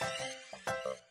あっ。